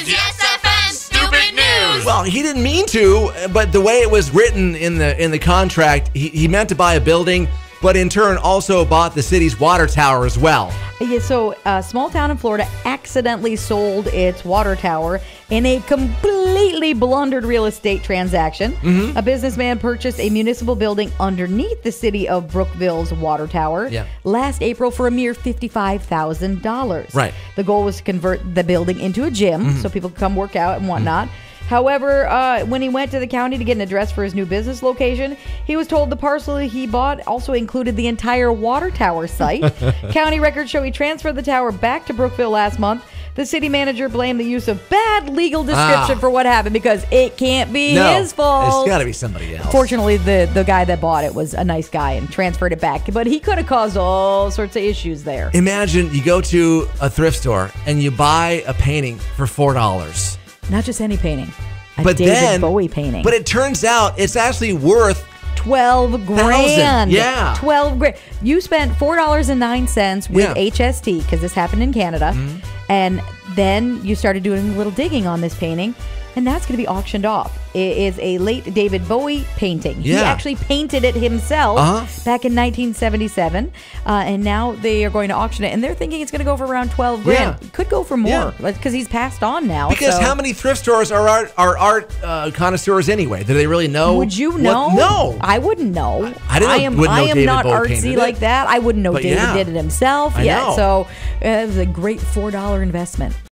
is Yes FM Stupid News. Well, he didn't mean to, but the way it was written in the in the contract, he, he meant to buy a building, but in turn also bought the city's water tower as well. Yeah, so a small town in Florida accidentally sold its water tower in a completely blundered real estate transaction. Mm-hmm. A businessman purchased a municipal building underneath the city of Brooksville's water tower Yeah. last April for a mere $55,000. Right. The goal was to convert the building into a gym Mm-hmm. so people could come work out and whatnot. However, uh, when he went to the county to get an address for his new business location, he was told the parcel he bought also included the entire water tower site. county records show he transferred the tower back to Brooksville last month. The city manager blamed the use of bad legal description Ah. for what happened because it can't be No, his fault. It's got to be somebody else. Fortunately, the, the guy that bought it was a nice guy and transferred it back, but he could have caused all sorts of issues there. Imagine you go to a thrift store and you buy a painting for four dollars. Not just any painting, a But David then Bowie painting. But it turns out it's actually worth 12 grand. yeah. 12 grand. You spent $4.09 with Yeah. Mm-hmm. HST because this happened in Canada. And then you started doing a little digging on this painting. And that's going to be auctioned off. It is a late David Bowie painting. He actually painted it himself Uh-huh. back in 1977. Uh, and now they are going to auction it. And they're thinking it's going to go for around 12 grand. Yeah. Could go for more Yeah. because he's passed on now. because so- how many thrift stores are art are art uh, connoisseurs anyway? Do they really know? Would you what- know? no. I wouldn't know. I didn't know- am. I am David not Bowie artsy like that. I wouldn't know But David yeah. did it himself. I yeah. know. So it was a great four dollar investment.